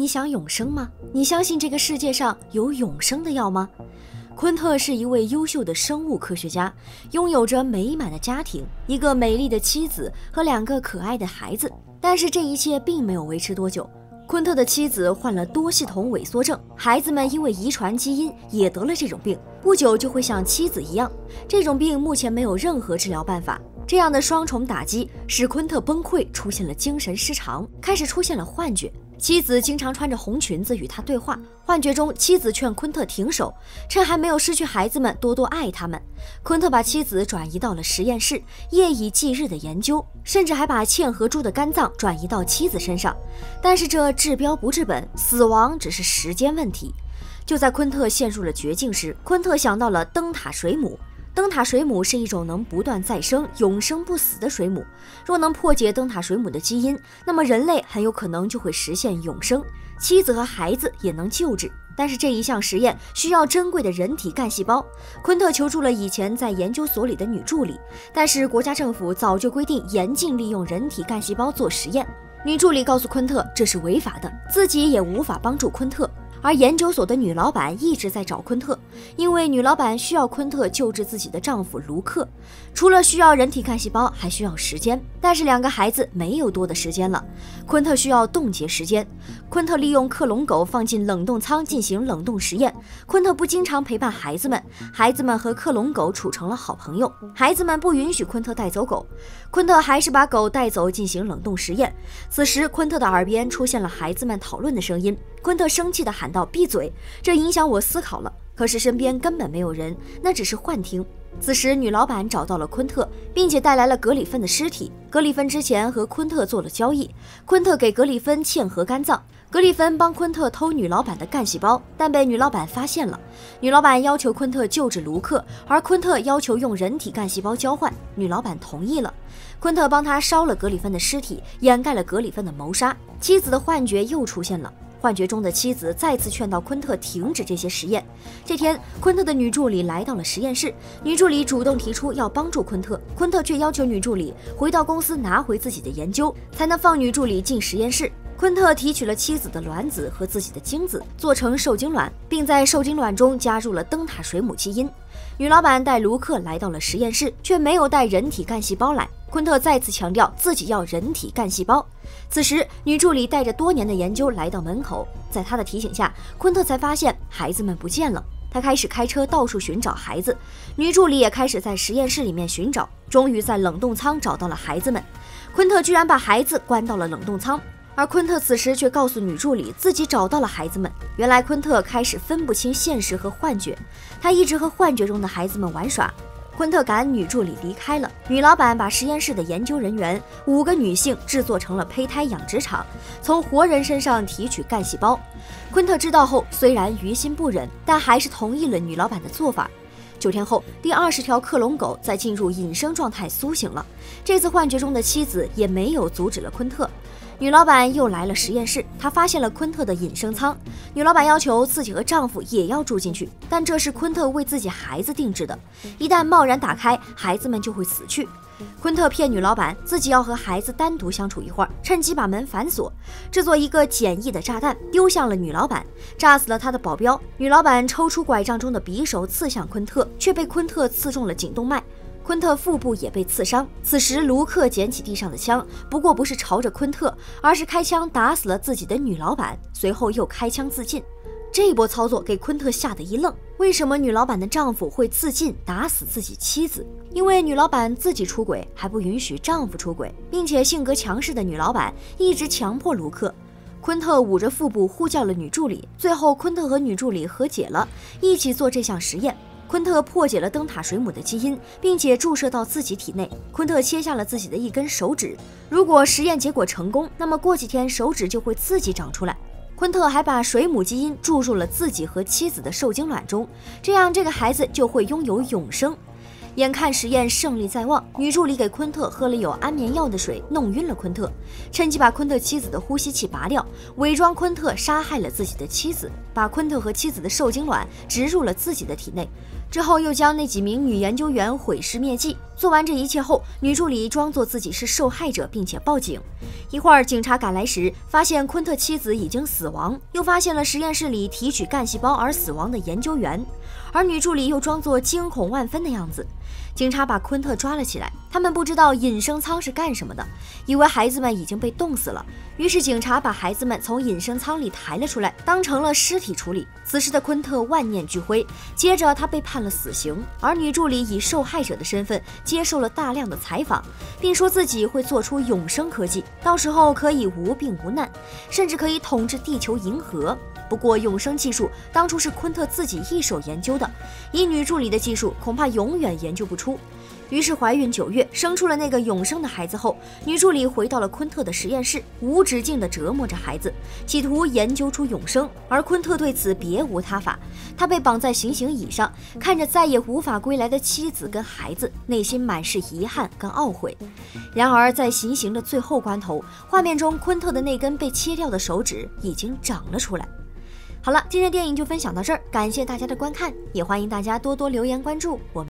你想永生吗？你相信这个世界上有永生的药吗？昆特是一位优秀的生物科学家，拥有着美满的家庭，一个美丽的妻子和两个可爱的孩子。但是这一切并没有维持多久。昆特的妻子患了多系统萎缩症，孩子们因为遗传基因也得了这种病，不久就会像妻子一样。这种病目前没有任何治疗办法。这样的双重打击使昆特崩溃，出现了精神失常，开始出现了幻觉。妻子经常穿着红裙子与他对话，幻觉中妻子劝昆特停手，趁还没有失去孩子们，多多爱他们。昆特把妻子转移到了实验室，夜以继日的研究，甚至还把嵌合猪的肝脏转移到妻子身上。但是这治标不治本，死亡只是时间问题。就在昆特陷入了绝境时，昆特想到了灯塔水母。灯塔水母是一种能不断再生、永生不死的水母。若能破解灯塔水母的基因，那么人类很有可能就会实现永生，妻子和孩子也能救治。但是这一项实验需要珍贵的人体干细胞。昆特求助了以前在研究所里的女助理，但是国家政府早就规定严禁利用人体干细胞做实验。女助理告诉昆特这是违法的，自己也无法帮助昆特。而研究所的女老板一直在找昆特，因为女老板需要昆特救治自己的丈夫卢克。除了需要人体干细胞，还需要时间。但是两个孩子没有多的时间了，昆特需要冻结时间。昆特利用克隆狗放进冷冻仓进行冷冻实验。昆特不经常陪伴孩子们，孩子们和克隆狗处成了好朋友。孩子们不允许昆特带走狗，昆特还是把狗带走进行冷冻实验。此时，昆特的耳边出现了孩子们讨论的声音。昆特生气地喊道：“闭嘴！这影响我思考了。”可是身边根本没有人，那只是幻听。此时，女老板找到了昆特，并且带来了格里芬的尸体。格里芬之前和昆特做了交易，昆特给格里芬嵌合肝脏，格里芬帮昆特偷女老板的干细胞，但被女老板发现了。女老板要求昆特救治卢克，而昆特要求用人体干细胞交换，女老板同意了。昆特帮他烧了格里芬的尸体，掩盖了格里芬的谋杀。妻子的幻觉又出现了。幻觉中的妻子再次劝导昆特停止这些实验。这天，昆特的女助理来到了实验室，女助理主动提出要帮助昆特，昆特却要求女助理回到公司拿回自己的研究，才能放女助理进实验室。昆特提取了妻子的卵子和自己的精子，做成受精卵，并在受精卵中加入了灯塔水母基因。女老板带卢克来到了实验室，却没有带人体干细胞来。昆特再次强调自己要人体干细胞。此时，女助理带着多年的研究来到门口，在她的提醒下，昆特才发现孩子们不见了。他开始开车到处寻找孩子，女助理也开始在实验室里面寻找，终于在冷冻仓找到了孩子们。昆特居然把孩子关到了冷冻仓。而昆特此时却告诉女助理自己找到了孩子们。原来昆特开始分不清现实和幻觉，他一直和幻觉中的孩子们玩耍。昆特赶女助理离开了。女老板把实验室的研究人员五个女性制作成了胚胎养殖场，从活人身上提取干细胞。昆特知道后，虽然于心不忍，但还是同意了女老板的做法。九天后，第二十条克隆狗在进入隐生状态苏醒了。这次幻觉中的妻子也没有阻止了昆特。女老板又来了实验室，她发现了昆特的隐身舱。女老板要求自己和丈夫也要住进去，但这是昆特为自己孩子定制的，一旦贸然打开，孩子们就会死去。昆特骗女老板自己要和孩子单独相处一会儿，趁机把门反锁，制作一个简易的炸弹丢向了女老板，炸死了她的保镖。女老板抽出拐杖中的匕首刺向昆特，却被昆特刺中了颈动脉。昆特腹部也被刺伤。此时，卢克捡起地上的枪，不过不是朝着昆特，而是开枪打死了自己的女老板，随后又开枪自尽。这一波操作给昆特吓得一愣：为什么女老板的丈夫会自尽打死自己妻子？因为女老板自己出轨，还不允许丈夫出轨，并且性格强势的女老板一直强迫卢克。昆特捂着腹部呼叫了女助理，最后昆特和女助理和解了，一起做这项实验。昆特破解了灯塔水母的基因，并且注射到自己体内。昆特切下了自己的一根手指。如果实验结果成功，那么过几天手指就会自己长出来。昆特还把水母基因注入了自己和妻子的受精卵中，这样这个孩子就会拥有永生。眼看实验胜利在望，女助理给昆特喝了有安眠药的水，弄晕了昆特，趁机把昆特妻子的呼吸器拔掉，伪装昆特杀害了自己的妻子，把昆特和妻子的受精卵植入了自己的体内。之后又将那几名女研究员毁尸灭迹。做完这一切后，女助理装作自己是受害者，并且报警。一会儿，警察赶来时，发现昆特妻子已经死亡，又发现了实验室里提取干细胞而死亡的研究员，而女助理又装作惊恐万分的样子。警察把昆特抓了起来，他们不知道隐身舱是干什么的，以为孩子们已经被冻死了。于是警察把孩子们从隐身舱里抬了出来，当成了尸体处理。此时的昆特万念俱灰，接着他被判了死刑，而女助理以受害者的身份接受了大量的采访，并说自己会做出永生科技，到时候可以无病无难，甚至可以统治地球银河。不过，永生技术当初是昆特自己一手研究的，以女助理的技术，恐怕永远研究不出。于是，怀孕九月，生出了那个永生的孩子后，女助理回到了昆特的实验室，无止境地折磨着孩子，企图研究出永生。而昆特对此别无他法，他被绑在行刑椅上，看着再也无法归来的妻子跟孩子，内心满是遗憾跟懊悔。然而，在行刑的最后关头，画面中昆特的那根被切掉的手指已经长了出来。好了，今天电影就分享到这儿，感谢大家的观看，也欢迎大家多多留言关注我们。